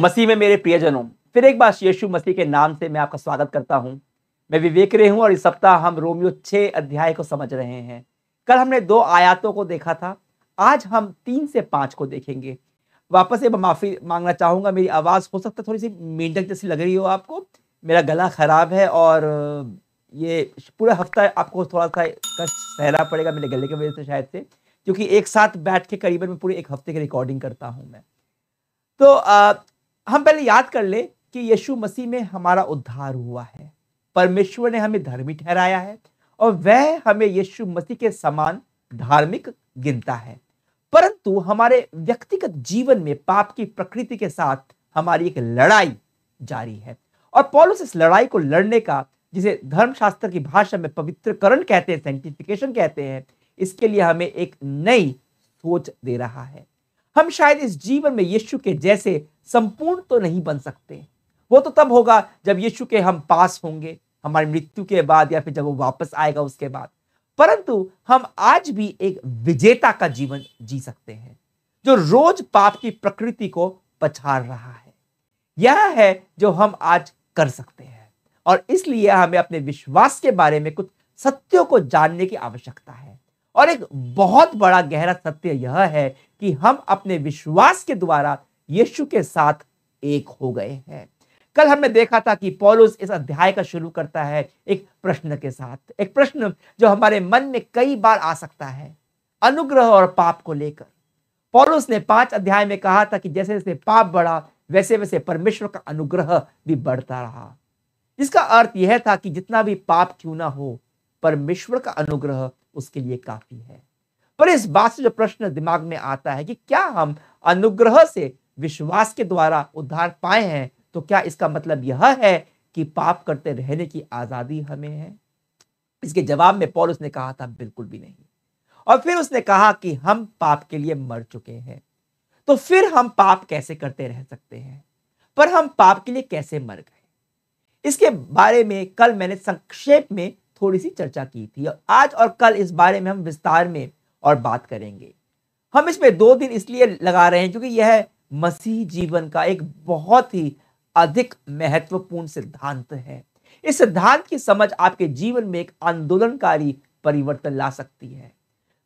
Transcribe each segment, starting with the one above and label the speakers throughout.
Speaker 1: मसीह में मेरे प्रियजनों, फिर एक बार यीशु मसीह के नाम से मैं आपका स्वागत करता हूँ। मैं विवेक रे हूँ और इस सप्ताह हम रोमियो छह अध्याय को समझ रहे हैं। कल हमने दो आयातों को देखा था। आज हम तीन से पाँच को देखेंगे। वापस एक माफ़ी मांगना चाहूँगा, मेरी आवाज़ हो सकता है थोड़ी सी मेंढक जैसी लग रही हो आपको। मेरा गला खराब है और ये पूरा हफ़्ता आपको थोड़ा सा कष्ट सहना पड़ेगा मेरे गले की वजह से शायद से, क्योंकि एक साथ बैठ के करीबन मैं पूरे एक हफ़्ते की रिकॉर्डिंग करता हूँ मैं। तो हम पहले याद कर ले कि यीशु मसीह में हमारा उद्धार हुआ है। परमेश्वर ने हमें धर्मी ठहराया है और वह हमें यीशु मसीह के समान धार्मिक गिनता है। परंतु हमारे व्यक्तिगत जीवन में पाप की प्रकृति के साथ हमारी एक लड़ाई जारी है और पॉलुस इस लड़ाई को लड़ने का, जिसे धर्मशास्त्र की भाषा में पवित्रकरण कहते हैं सेंटिफिकेशन कहते हैं, इसके लिए हमें एक नई सोच दे रहा है। हम शायद इस जीवन में यीशु के जैसे संपूर्ण तो नहीं बन सकते। वो तो तब होगा जब यीशु के हम पास होंगे, हमारी मृत्यु के बाद या फिर जब वो वापस आएगा उसके बाद। परंतु हम आज भी एक विजेता का जीवन जी सकते हैं, जो रोज पाप की प्रकृति को पछाड़ रहा है। यह है जो हम आज कर सकते हैं और इसलिए हमें अपने विश्वास के बारे में कुछ सत्यों को जानने की आवश्यकता है। और एक बहुत बड़ा गहरा सत्य यह है कि हम अपने विश्वास के द्वारा यीशु के साथ एक हो गए हैं। कल हमने देखा था कि पौलुस इस अध्याय का शुरू करता है एक प्रश्न के साथ, एक प्रश्न जो हमारे मन में कई बार आ सकता है, अनुग्रह और पाप को लेकर। पौलुस ने पाँच अध्याय में कहा था कि जैसे जैसे पाप बढ़ा, वैसे वैसे परमेश्वर का अनुग्रह भी बढ़ता रहा। जिसका अर्थ यह था कि जितना भी पाप क्यों ना हो, परमेश्वर का अनुग्रह उसके लिए काफ़ी है। पर इस बात से जो प्रश्न दिमाग में आता है कि क्या हम अनुग्रह से विश्वास के द्वारा उद्धार पाए हैं तो क्या इसका मतलब यह है कि पाप करते रहने की आज़ादी हमें है? इसके जवाब में पॉल उसने कहा था, बिल्कुल भी नहीं। और फिर उसने कहा कि हम पाप के लिए मर चुके हैं। तो फिर हम पाप कैसे करते रह सकते हैं? पर हम पाप के लिए कैसे मर गए? इसके बारे में कल मैंने संक्षेप में थोड़ी सी चर्चा की थी आज और कल इस बारे में हम विस्तार में और बात करेंगे। हम इसमें दो दिन इसलिए लगा रहे हैं क्योंकि यह मसीह जीवन का एक बहुत ही अधिक महत्वपूर्ण सिद्धांत है। इस सिद्धांत की समझ आपके जीवन में एक आंदोलनकारी परिवर्तन ला सकती है।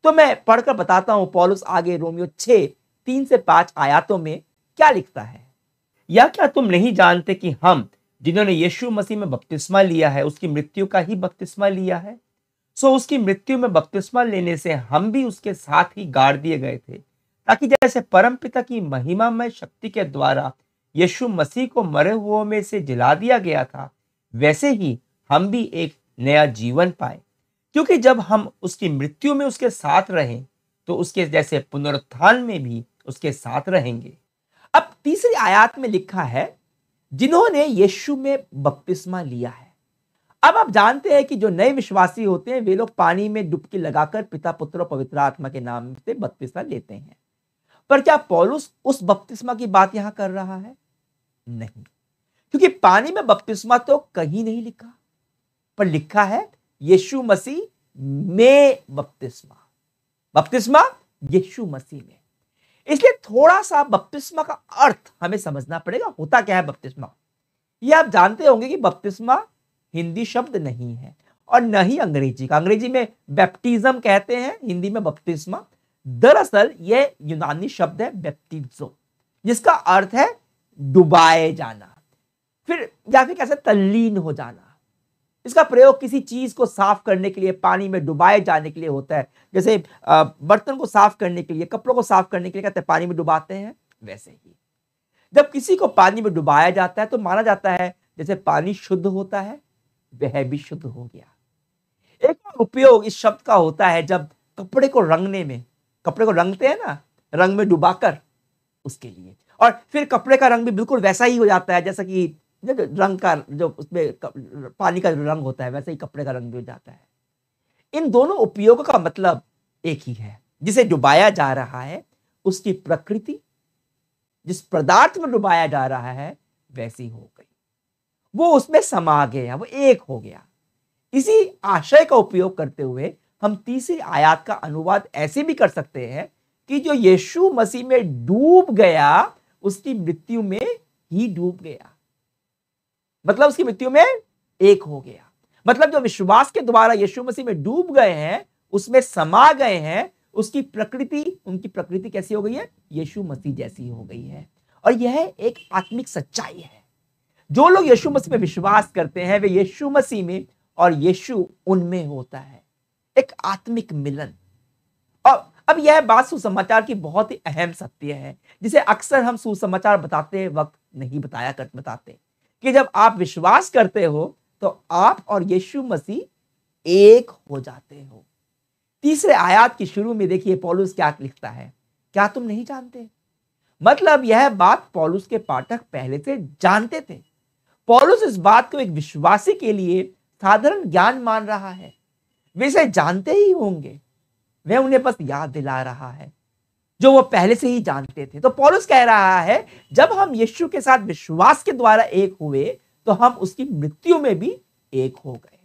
Speaker 1: तो मैं पढ़कर बताता हूँ, पॉलुस आगे रोमियो छह, तीन से पाँच आयातों में क्या लिखता है? या क्या तुम नहीं जानते कि हम जिन्होंने यीशु मसीह में बपतिस्मा लिया है, उसकी मृत्यु का ही बपतिस्मा लिया है। सो उसकी मृत्यु में बपतिस्मा लेने से हम भी उसके साथ ही गाड़ दिए गए थे, ताकि जैसे परम पिता की महिमामय शक्ति के द्वारा यीशु मसीह को मरे हुओं में से जिला दिया गया था, वैसे ही हम भी एक नया जीवन पाए। क्योंकि जब हम उसकी मृत्यु में उसके साथ रहें तो उसके जैसे पुनरुत्थान में भी उसके साथ रहेंगे। अब तीसरी आयात में लिखा है जिन्होंने यीशु में बपतिस्मा लिया है। अब आप जानते हैं कि जो नए विश्वासी होते हैं, वे लोग पानी में डुबकी लगाकर पिता, पुत्र और पवित्र आत्मा के नाम से बपतिस्मा लेते हैं। पर क्या पौलुस उस बपतिस्मा की बात यहाँ कर रहा है? नहीं। क्योंकि पानी में बपतिस्मा तो कहीं नहीं लिखा, पर लिखा है यीशु मसीह में बपतिस्मा। बपतिस्मा यीशु मसीह में। इसलिए थोड़ा सा बपतिस्मा का अर्थ हमें समझना पड़ेगा, होता क्या है बपतिस्मा? ये आप जानते होंगे कि बपतिस्मा हिंदी शब्द नहीं है और न ही अंग्रेज़ी का। अंग्रेज़ी में बैप्टिज्म कहते हैं, हिंदी में बपतिस्मा। दरअसल यह यूनानी शब्द है बैप्टिजो जिसका अर्थ है डुबाए जाना, फिर या फिर कैसे तल्लीन हो जाना। इसका प्रयोग किसी चीज़ को साफ़ करने के लिए, पानी में डुबाए जाने के लिए होता है। जैसे बर्तन को साफ़ करने के लिए, कपड़ों को साफ़ करने के लिए कहते हैं, पानी में डुबाते हैं, वैसे ही। जब किसी को पानी में डुबाया जाता है तो माना जाता है, जैसे पानी शुद्ध होता है, वह भी शुद्ध हो गया। एक और उपयोग इस शब्द का होता है, जब कपड़े को रंगने में, कपड़े को रंगते हैं ना, रंग में डुबाकर, उसके लिए। और फिर कपड़े का रंग भी बिल्कुल वैसा ही हो जाता है, जैसा कि रंग का, जो उसमें पानी का रंग होता है, वैसे ही कपड़े का रंग भी हो जाता है। इन दोनों उपयोगों का मतलब एक ही है, जिसे डुबाया जा रहा है, उसकी प्रकृति, जिस पदार्थ में डुबाया जा रहा है, वैसी हो गई। वो उसमें समा गया, वो एक हो गया। इसी आशय का उपयोग करते हुए हम तीसरी आयात का अनुवाद ऐसे भी कर सकते हैं कि जो यीशु मसीह में डूब गया, उसकी मृत्यु में ही डूब गया। मतलब उसकी मृत्यु में एक हो गया। मतलब जो विश्वास के द्वारा यीशु मसीह में डूब गए हैं, उसमें समा गए हैं, उसकी प्रकृति, उनकी प्रकृति कैसी हो गई है? यीशु मसीह जैसी हो गई है। और यह एक आत्मिक सच्चाई है। जो लोग यीशु मसीह में विश्वास करते हैं, वे यीशु मसीह में और यीशु उनमें होता है। एक आत्मिक मिलन। और अब यह बात सुसमाचार की बहुत ही अहम सत्य है, जिसे अक्सर हम सुसमाचार बताते वक्त नहीं बताया कर, बताते। कि जब आप विश्वास करते हो तो आप और यीशु मसीह एक हो जाते हो। तीसरे आयात की शुरू में देखिए, पॉलुस क्या लिखता है? क्या तुम नहीं जानते? मतलब यह बात पॉलुस के पाठक पहले से जानते थे। पॉलुस इस बात को एक विश्वासी के लिए साधारण ज्ञान मान रहा है। वे इसे जानते ही होंगे। वह उन्हें बस याद दिला रहा है। जो वो पहले से ही जानते थे। तो पॉलुस कह रहा है, जब हम यीशु के साथ विश्वास के द्वारा एक हुए तो हम उसकी मृत्यु में भी एक हो गए।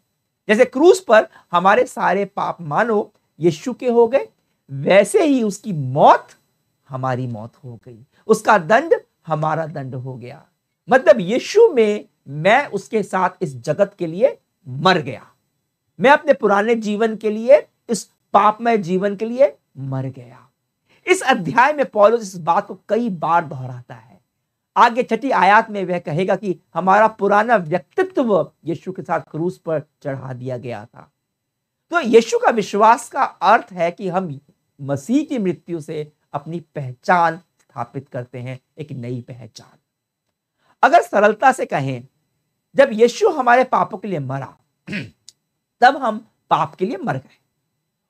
Speaker 1: जैसे क्रूस पर हमारे सारे पाप मानो, यीशु के हो गए, वैसे ही उसकी मौत, हमारी मौत हो गई। उसका दंड, हमारा दंड हो गया। मतलब यीशु में मैं उसके साथ इस जगत के लिए मर गया। मैं अपने पुराने जीवन के लिए, इस पापमय जीवन के लिए मर गया। इस अध्याय में पौलुस इस बात को कई बार दोहराता है। आगे छठी आयात में वह कहेगा कि हमारा पुराना व्यक्तित्व यीशु के साथ क्रूस पर चढ़ा दिया गया था। तो यीशु का विश्वास का अर्थ है कि हम मसीह की मृत्यु से अपनी पहचान स्थापित करते हैं, एक नई पहचान। अगर सरलता से कहें, जब यीशु हमारे पापों के लिए मरा, तब हम पाप के लिए मर गए।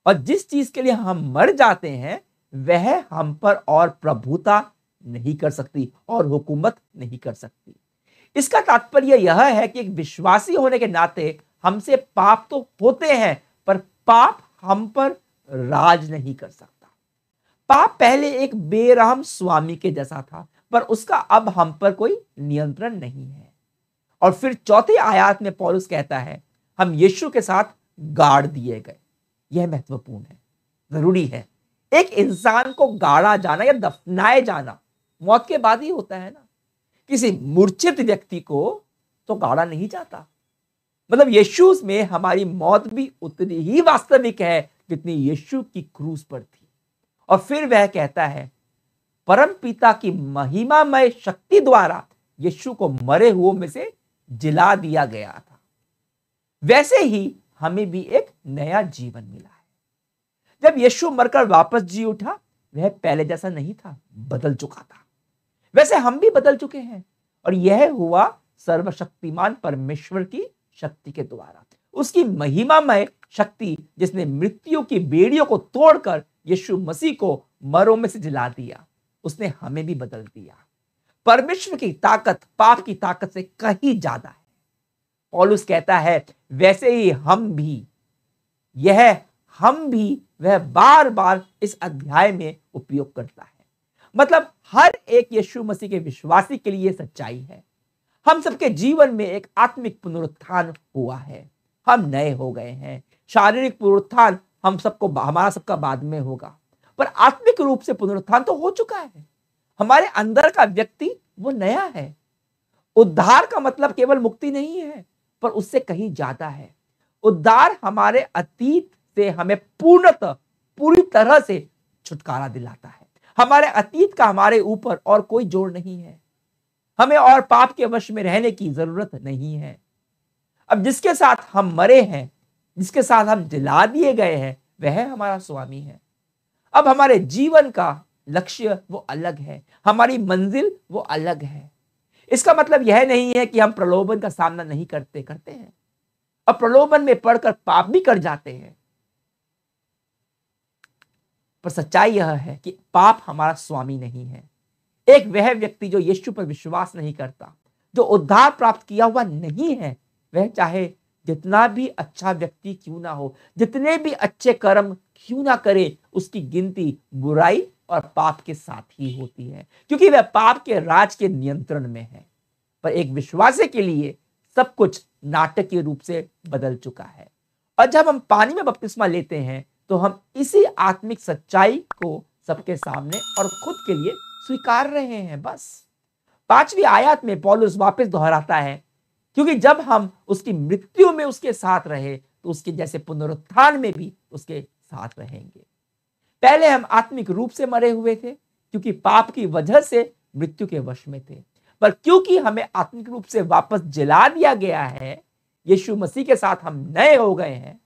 Speaker 1: और जिस चीज़ के लिए हम मर जाते हैं वह हम पर और प्रभुता नहीं कर सकती और हुकूमत नहीं कर सकती। इसका तात्पर्य यह है कि एक विश्वासी होने के नाते हमसे पाप तो होते हैं, पर पाप हम पर राज नहीं कर सकता। पाप पहले एक बेरहम स्वामी के जैसा था, पर उसका अब हम पर कोई नियंत्रण नहीं है। और फिर चौथे आयात में पौलुस कहता है, हम यीशु के साथ गाड़ दिए गए। यह महत्वपूर्ण है, ज़रूरी है। एक इंसान को गाड़ा जाना या दफनाए जाना, मौत के बाद ही होता है ना। किसी मूर्छित व्यक्ति को तो गाड़ा नहीं जाता। मतलब यीशु में हमारी मौत भी उतनी ही वास्तविक है जितनी यीशु की क्रूस पर थी। और फिर वह कहता है, परम पिता की महिमामय शक्ति द्वारा यीशु को मरे हुओं में से जिला दिया गया था। वैसे ही हमें भी एक नया जीवन मिला है। जब यीशु मरकर वापस जी उठा, वह पहले जैसा नहीं था, बदल चुका था। वैसे हम भी बदल चुके हैं और यह हुआ सर्वशक्तिमान परमेश्वर की शक्ति के द्वारा। उसकी महिमामय शक्ति जिसने मृत्यु की बेड़ियों को तोड़कर यीशु मसीह को मरों में से जिला दिया, उसने हमें भी बदल दिया। परमेश्वर की ताकत, पाप की ताकत से कहीं ज़्यादा है। पॉलुस कहता है, वैसे ही हम भी, यह हम भी वह बार बार इस अध्याय में उपयोग करता है। मतलब हर एक यीशु मसीह के विश्वासी के लिए सच्चाई है। हम सबके जीवन में एक आत्मिक पुनरुत्थान हुआ है। हम नए हो गए हैं। शारीरिक पुनरुत्थान हम सबको हमारा सबका बाद में होगा। पर आत्मिक रूप से पुनरुत्थान तो हो चुका है। हमारे अंदर का व्यक्ति वो नया है। उद्धार का मतलब केवल मुक्ति नहीं है, पर उससे कहीं ज़्यादा है। उद्धार हमारे अतीत से हमें पूर्णतः, पूरी तरह से छुटकारा दिलाता है। हमारे अतीत का हमारे ऊपर और कोई ज़ोर नहीं है। हमें और पाप के वश में रहने की ज़रूरत नहीं है। अब जिसके साथ हम मरे हैं, जिसके साथ हम जला दिए गए हैं, वह हमारा स्वामी है। अब हमारे जीवन का लक्ष्य वो अलग है, हमारी मंजिल वो अलग है। इसका मतलब यह नहीं है कि हम प्रलोभन का सामना नहीं करते करते हैं। और प्रलोभन में पढ़कर पाप भी कर जाते हैं। पर सच्चाई यह है कि पाप हमारा स्वामी नहीं है। एक वह व्यक्ति जो यीशु पर विश्वास नहीं करता, जो उद्धार प्राप्त किया हुआ नहीं है, वह चाहे जितना भी अच्छा व्यक्ति क्यों ना हो, जितने भी अच्छे कर्म क्यों ना करे, उसकी गिनती बुराई और पाप के साथ ही होती है, क्योंकि वह पाप के राज के नियंत्रण में है। पर एक विश्वासी के लिए सब कुछ नाटकीय रूप से बदल चुका है। और जब हम पानी में बपतिस्मा लेते हैं तो हम इसी आत्मिक सच्चाई को सबके सामने और खुद के लिए स्वीकार रहे हैं, बस। पांचवी आयत में पॉलुस वापस दोहराता है, क्योंकि जब हम उसकी मृत्यु में उसके साथ रहे तो उसके जैसे पुनरुत्थान में भी उसके साथ रहेंगे। पहले हम आत्मिक रूप से मरे हुए थे, क्योंकि पाप की वजह से मृत्यु के वश में थे। पर क्योंकि हमें आत्मिक रूप से वापस जला दिया गया है, यीशु मसीह के साथ हम नए हो गए हैं।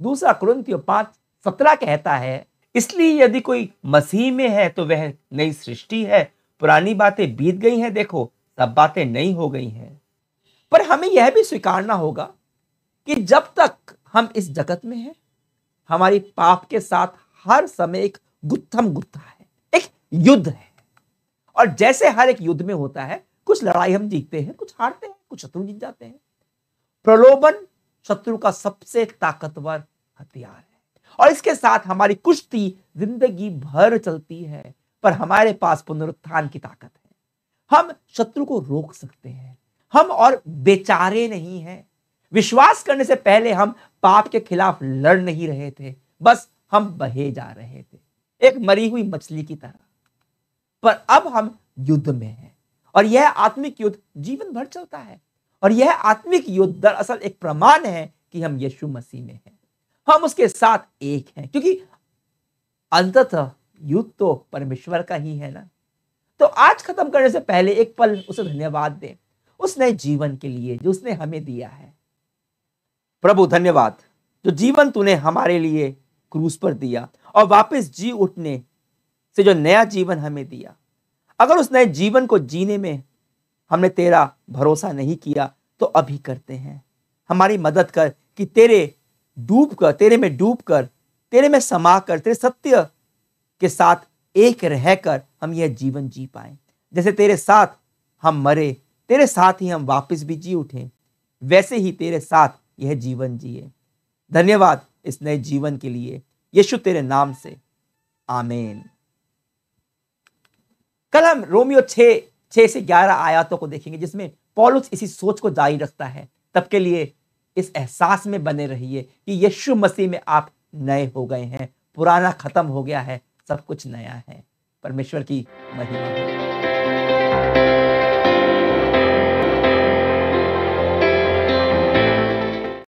Speaker 1: दूसरा क्रंथियो पाँच सत्रह कहता है, इसलिए यदि कोई मसीह में है तो वह नई सृष्टि है, पुरानी बातें बीत गई हैं, देखो, सब बातें नई हो गई हैं। पर हमें यह भी स्वीकारना होगा कि जब तक हम इस जगत में हैं, हमारी पाप के साथ हर समय एक गुत्थम गुत्था है, एक युद्ध है। और जैसे हर एक युद्ध में होता है, कुछ लड़ाई हम जीतते हैं, कुछ हारते हैं, कुछ शत्रु जीत जाते हैं। प्रलोभन शत्रु का सबसे ताकतवर हथियार है। और इसके साथ हमारी कुश्ती ज़िंदगी भर चलती है, पर हमारे पास पुनरुत्थान की ताकत है। हम शत्रु को रोक सकते हैं। हम और बेचारे नहीं हैं। विश्वास करने से पहले हम पाप के खिलाफ लड़ नहीं रहे थे, बस हम बहे जा रहे थे, एक मरी हुई मछली की तरह। पर अब हम युद्ध में हैं और यह आत्मिक युद्ध जीवन भर चलता है और यह आत्मिक युद्ध दरअसल एक प्रमाण है कि हम यीशु मसीह में हैं। हम उसके साथ एक हैं। क्योंकि अंततः युद्ध तो परमेश्वर का ही है ना। तो आज खत्म करने से पहले एक पल उसे धन्यवाद दें। उस नए जीवन के लिए जो उसने हमें दिया है। प्रभु, धन्यवाद। जो जीवन तूने हमारे लिए क्रूस पर दिया और वापस जी उठने से जो नया जीवन हमें दिया। अगर उस नए जीवन को जीने में हमने तेरा भरोसा नहीं किया तो अभी करते हैं। हमारी मदद कर कि तेरे डूब कर तेरे में डूब कर तेरे में समा कर तेरे सत्य के साथ एक रहकर हम यह जीवन जी पाए। जैसे तेरे साथ हम मरे, तेरे साथ ही हम वापस भी जी उठे, वैसे ही तेरे साथ यह जीवन जिए। धन्यवाद इस नए जीवन के लिए, यीशु तेरे नाम से। आमेन। कल हम रोमियो छह छह से ग्यारह आयातों को देखेंगे, जिसमें पॉलुस इसी सोच को जारी रखता है। तब के लिए इस एहसास में बने रहिए कि यीशु मसीह में आप नए हो गए हैं, पुराना खत्म हो गया है, सब कुछ नया है। परमेश्वर की महिमा